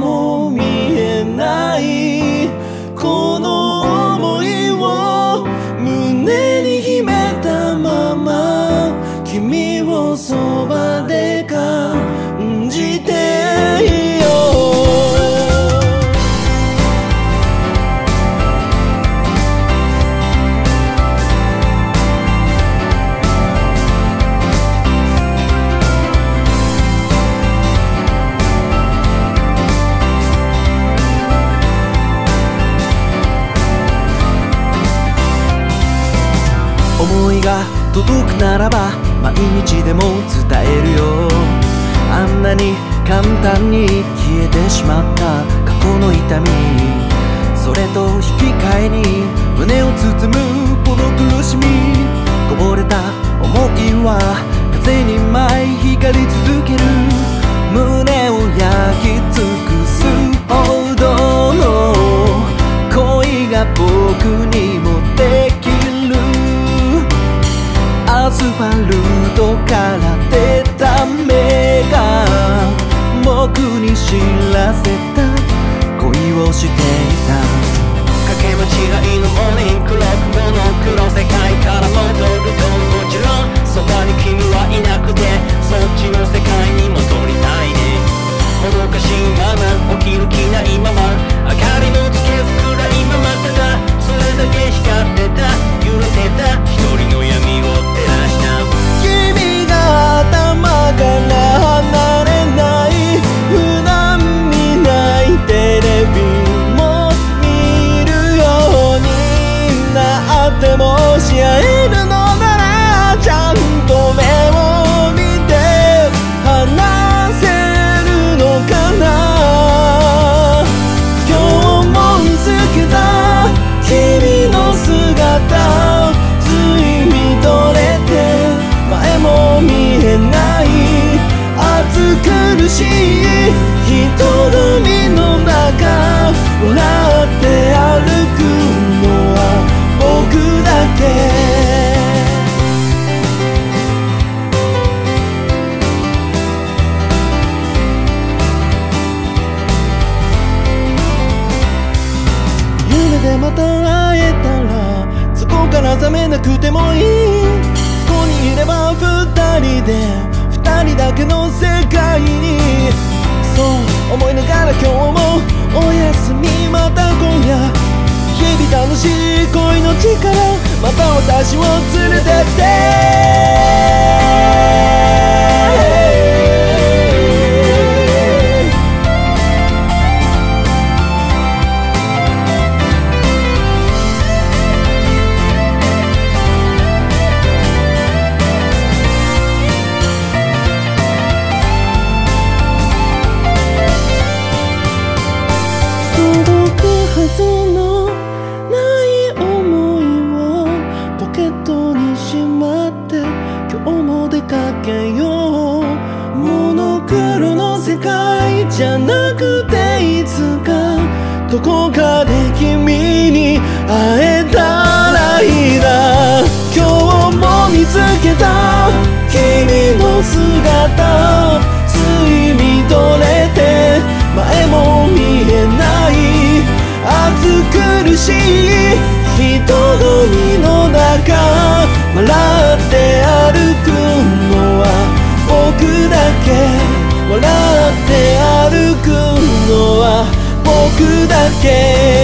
も見えないこの想いを胸に秘めたまま君をそばで抱思いが届くならば毎日でも伝えるよ。あんなに簡単に消えてしまった過去の痛み。それと引き換えに胸を包むこの苦しみ。こぼれた思いは風に舞い光り続ける。胸を焼き尽くすほどの恋が僕にもできるアスファルトから出た目が僕に知らせた恋をしてても目覚めなくてもいいそこにいれば二人で二人だけの世界にそう思いながら今日もおやすみまた今夜日々楽しい恋の力また私を連れてってくはずのない想いをポケットにしまって今日も出かけよう。モノクロの世界じゃなくていつかどこかで君に会えたらいいな。今日も見つけた君って歩くのは僕だけ。